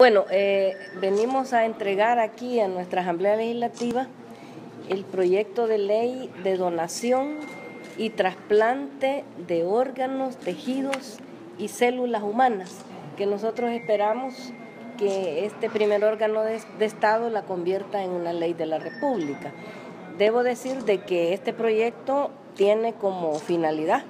Bueno, eh, venimos a entregar aquí a nuestra Asamblea Legislativa el proyecto de ley de donación y trasplante de órganos, tejidos y células humanas, que nosotros esperamos que este primer órgano de, de Estado la convierta en una ley de la República. Debo decir de que este proyecto tiene como finalidad,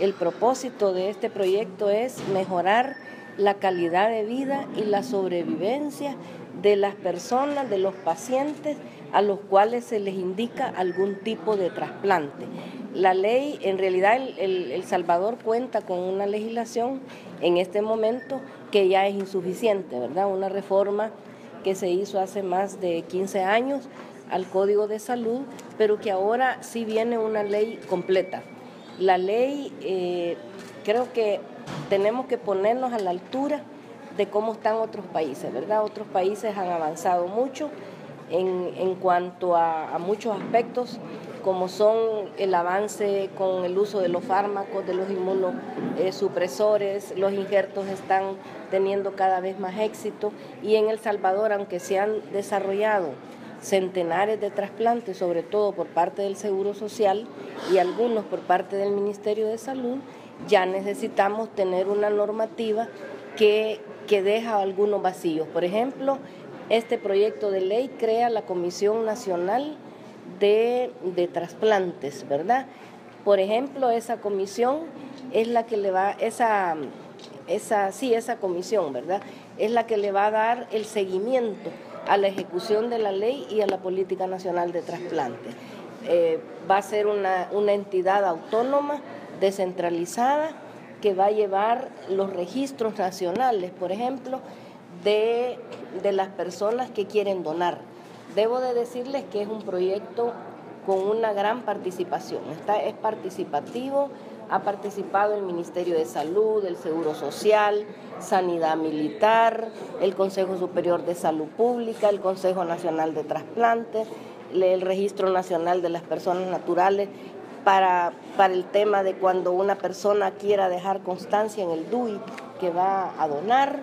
el propósito de este proyecto es mejorar la calidad de vida y la sobrevivencia de las personas, de los pacientes a los cuales se les indica algún tipo de trasplante. La ley, en realidad el, Salvador cuenta con una legislación en este momento que ya es insuficiente, ¿verdad? Una reforma que se hizo hace más de 15 años al Código de Salud, pero que ahora sí viene una ley completa. La ley eh, creo que tenemos que ponernos a la altura de cómo están otros países, ¿verdad? Otros países han avanzado mucho en, cuanto a, muchos aspectos, como son el avance con el uso de los fármacos, de los inmunosupresores, los injertos están teniendo cada vez más éxito y en El Salvador, aunque se han desarrollado centenares de trasplantes, sobre todo por parte del Seguro Social y algunos por parte del Ministerio de Salud, ya necesitamos tener una normativa que, que deja algunos vacíos. Por ejemplo, este proyecto de ley crea la Comisión Nacional de, de Trasplantes, ¿verdad? Por ejemplo, esa comisión es la que le va, esa, esa, sí, esa comisión, ¿verdad? Es la que le va a dar el seguimiento a la ejecución de la ley y a la política nacional de trasplante. Eh, va a ser una, una entidad autónoma descentralizada que va a llevar los registros nacionales, por ejemplo, de, las personas que quieren donar. Debo de decirles que es un proyecto con una gran participación, Está, es participativo, ha participado el Ministerio de Salud, el Seguro Social, Sanidad Militar, el Consejo Superior de Salud Pública, el Consejo Nacional de Trasplantes, el Registro Nacional de las Personas Naturales para, para el tema de cuando una persona quiera dejar constancia en el DUI que va a donar.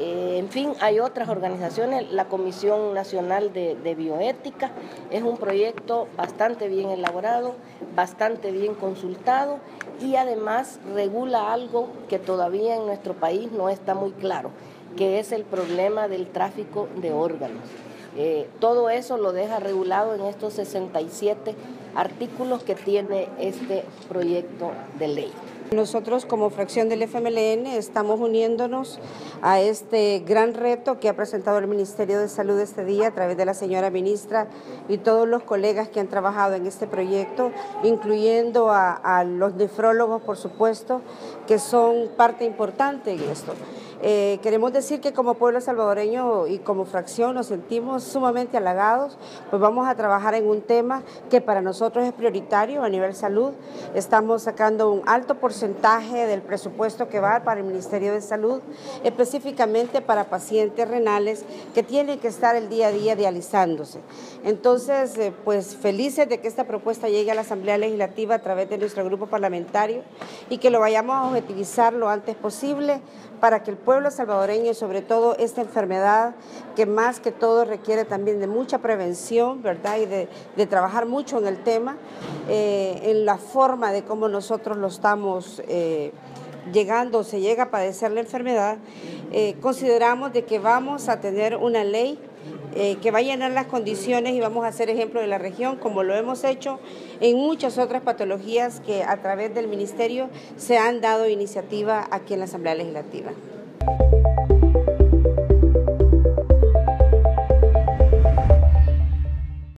Eh, en fin, hay otras organizaciones, la Comisión Nacional de, de, Bioética es un proyecto bastante bien elaborado, bastante bien consultado y además regula algo que todavía en nuestro país no está muy claro, que es el problema del tráfico de órganos. Eh, todo eso lo deja regulado en estos 67 artículos que tiene este proyecto de ley. Nosotros como fracción del FMLN estamos uniéndonos a este gran reto que ha presentado el Ministerio de Salud este día a través de la señora ministra y todos los colegas que han trabajado en este proyecto, incluyendo a, a los nefrólogos, por supuesto, que son parte importante en esto. Eh, queremos decir que como pueblo salvadoreño y como fracción nos sentimos sumamente halagados, pues vamos a trabajar en un tema que para nosotros es prioritario a nivel salud. Estamos sacando un alto porcentaje del presupuesto que va para el Ministerio de Salud, específicamente para pacientes renales que tienen que estar el día a día dializándose. Entonces, eh, pues felices de que esta propuesta llegue a la Asamblea Legislativa a través de nuestro grupo parlamentario y que lo vayamos a objetivizar lo antes posible para que el pueblo salvadoreño y sobre todo esta enfermedad que más que todo requiere también de mucha prevención, ¿verdad? Y de, trabajar mucho en el tema, eh, en la forma de cómo nosotros lo estamos eh, llegando, se llega a padecer la enfermedad, eh, consideramos de que vamos a tener una ley eh, que va a las condiciones y vamos a hacer ejemplo de la región, como lo hemos hecho en muchas otras patologías que a través del Ministerio se han dado iniciativa aquí en la Asamblea Legislativa.